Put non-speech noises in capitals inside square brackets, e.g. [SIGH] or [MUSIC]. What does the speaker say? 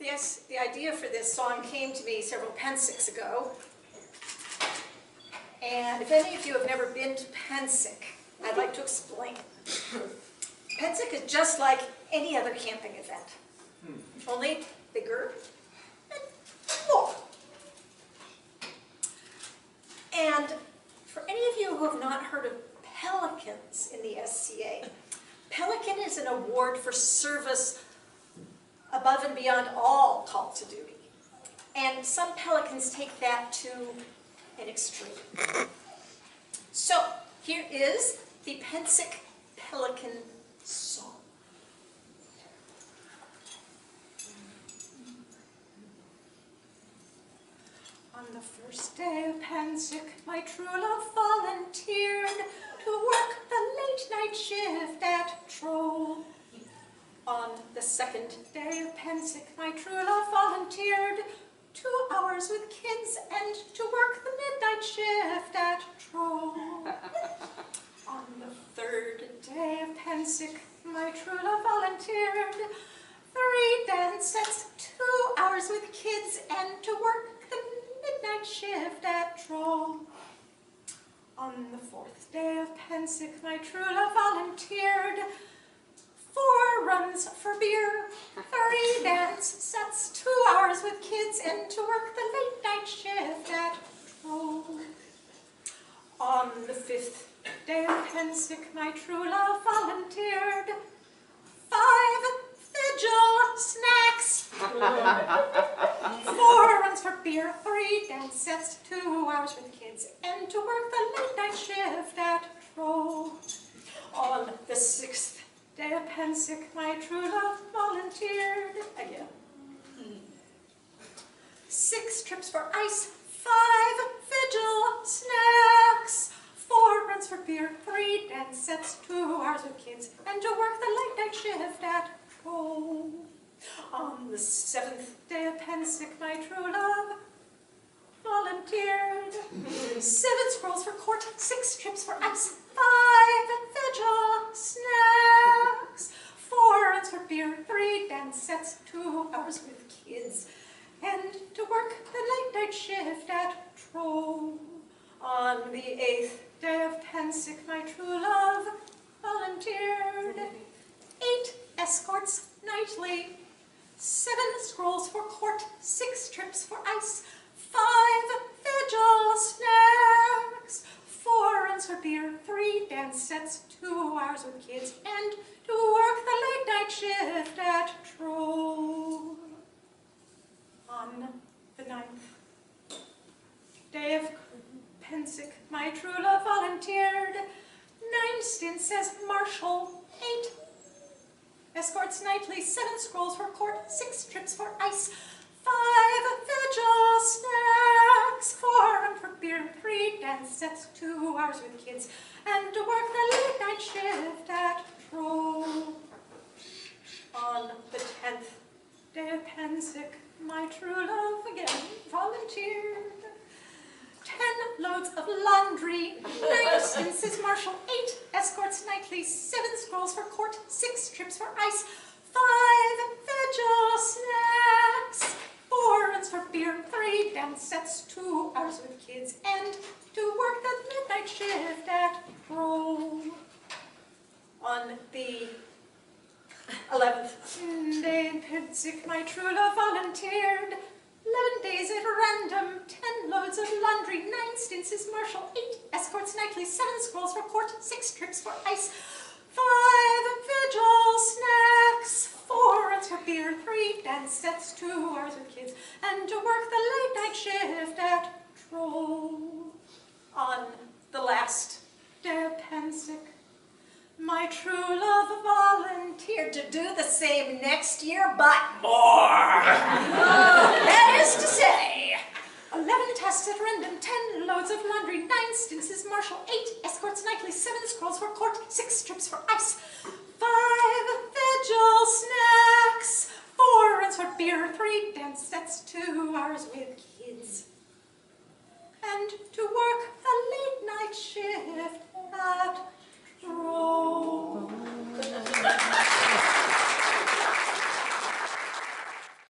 This, the idea for this song came to me several Pennsics ago. And if any of you have never been to Pennsic, I'd like to explain. [COUGHS] Pennsic is just like any other camping event, hmm. only bigger and more. And for any of you who have not heard of Pelicans in the SCA, Pelican is an award for service above and beyond all call to duty. And some pelicans take that to an extreme. So here is the Pennsic Pelican Song. On the first day of Pennsic, my true love volunteered to work the late night shift. On the second day of Pennsic, my true love volunteered two hours with kids and to work the midnight shift at Troll. [LAUGHS] On the third day of Pennsic, my true love volunteered three dance sets, two hours with kids and to work the midnight shift at Troll. On the fourth day of Pennsic, my true love volunteered four runs for beer, three dance sets, two hours with kids, and to work the late night shift at Troll. On the fifth day of Pennsic, my true love volunteered five vigil snacks, four runs for beer, three dance sets, two hours with kids, and to work the late night shift of Pennsic, my true love volunteered again. Six trips for ice, five vigil snacks, four runs for beer, three dance sets, two hours with kids, and to work the late night shift at Troll. On the seventh day of Pennsic, my true love volunteered. Seven scrolls for court, six trips for ice, five vigil snacks, beer, three dance sets, two hours with kids, and to work the late night shift at Troll. On the eighth day of Pennsic, my true love volunteered. Eight escorts nightly, seven scrolls for court, six trips for ice, five vigil snacks, four runs for beer, three dance sets, two hours with kids, and to shift at Troll. On the ninth day of Pennsic, my true love volunteered. Nine stints as marshal, eight escorts nightly, seven scrolls for court, six trips for ice, five vigil snacks, four run for beer, three dance sets, two hours with kids, and to work the late night shift at Troll. On the tenth day of Pennsic, my true love again volunteered. Ten loads of laundry, nine stints marshal, eight escorts nightly, seven scrolls for court, six trips for ice, five vigil snacks, four runs for beer, three dance sets, two hours with kids, and to work the midnight shift at Troll. On the Eleventh mm. day in Pennsic, my true love volunteered. Days at random, ten loads of laundry, nine stints marshal, eight escorts nightly, seven scrolls for court, six trips for ice, five vigil snacks, four runs for beer, three dance sets, two hours with kids, and to work the late night shift at Troll. On the last day of Pennsic, my true love volunteered to do the same next year, but more. [LAUGHS] that is to say, 11 tests at random, 10 loads of laundry, 9 stints as marshal, 8 escorts nightly, 7 scrolls for court, 6 trips for ice, 5 vigil snacks, 4 runs for beer, 3 dance sets, 2 hours with kids. And to work a late